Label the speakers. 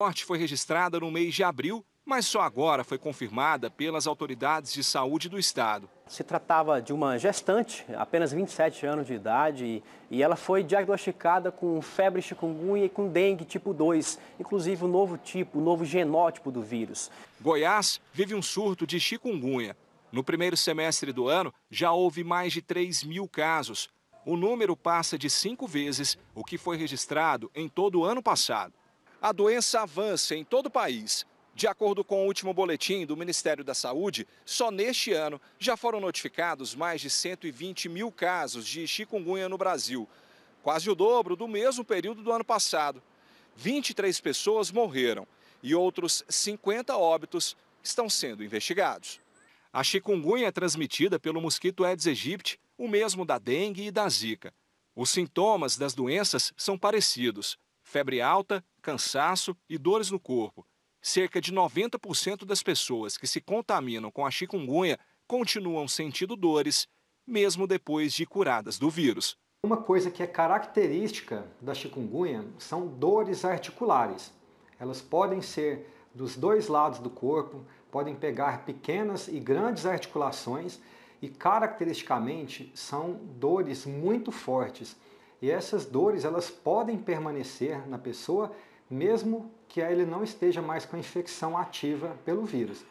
Speaker 1: A morte foi registrada no mês de abril, mas só agora foi confirmada pelas autoridades de saúde do estado.
Speaker 2: Se tratava de uma gestante, apenas 27 anos de idade, e ela foi diagnosticada com febre chikungunya e com dengue tipo 2, inclusive o um novo tipo, o um novo genótipo do vírus.
Speaker 1: Goiás vive um surto de chikungunya. No primeiro semestre do ano, já houve mais de 3 mil casos. O número passa de cinco vezes o que foi registrado em todo o ano passado. A doença avança em todo o país. De acordo com o último boletim do Ministério da Saúde, só neste ano já foram notificados mais de 120 mil casos de chikungunya no Brasil, quase o dobro do mesmo período do ano passado. 23 pessoas morreram e outros 50 óbitos estão sendo investigados. A chikungunya é transmitida pelo mosquito Aedes aegypti, o mesmo da dengue e da zika. Os sintomas das doenças são parecidos: febre alta, cansaço e dores no corpo. Cerca de 90% das pessoas que se contaminam com a chikungunya continuam sentindo dores, mesmo depois de curadas do vírus.
Speaker 3: Uma coisa que é característica da chikungunya são dores articulares. Elas podem ser dos dois lados do corpo, podem pegar pequenas e grandes articulações e caracteristicamente são dores muito fortes. E essas dores elas podem permanecer na pessoa mesmo que ele não esteja mais com a infecção ativa pelo vírus.